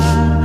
side.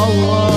Allahumma